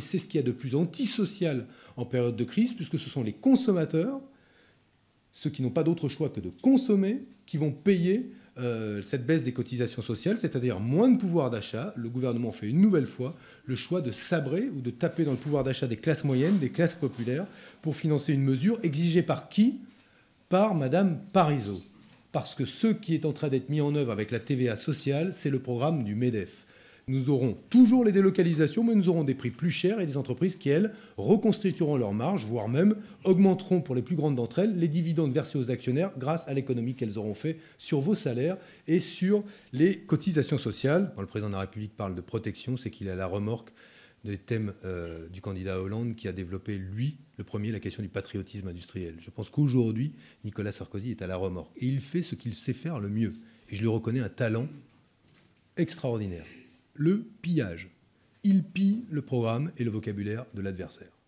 C'est ce qu'il y a de plus antisocial en période de crise, puisque ce sont les consommateurs, ceux qui n'ont pas d'autre choix que de consommer, qui vont payer euh, cette baisse des cotisations sociales, c'est-à-dire moins de pouvoir d'achat. Le gouvernement fait une nouvelle fois le choix de sabrer ou de taper dans le pouvoir d'achat des classes moyennes, des classes populaires, pour financer une mesure exigée par qui? Par Madame Parizeau. Parce que ce qui est en train d'être mis en œuvre avec la TVA sociale, c'est le programme du MEDEF. Nous aurons toujours les délocalisations, mais nous aurons des prix plus chers et des entreprises qui, elles, reconstitueront leurs marges, voire même augmenteront pour les plus grandes d'entre elles les dividendes versés aux actionnaires grâce à l'économie qu'elles auront fait sur vos salaires et sur les cotisations sociales. Quand le président de la République parle de protection, c'est qu'il a la remorque des thèmes euh, du candidat Hollande qui a développé, lui, le premier, la question du patriotisme industriel. Je pense qu'aujourd'hui, Nicolas Sarkozy est à la remorque. Et il fait ce qu'il sait faire le mieux. Et je lui reconnais un talent extraordinaire le pillage. Il pille le programme et le vocabulaire de l'adversaire.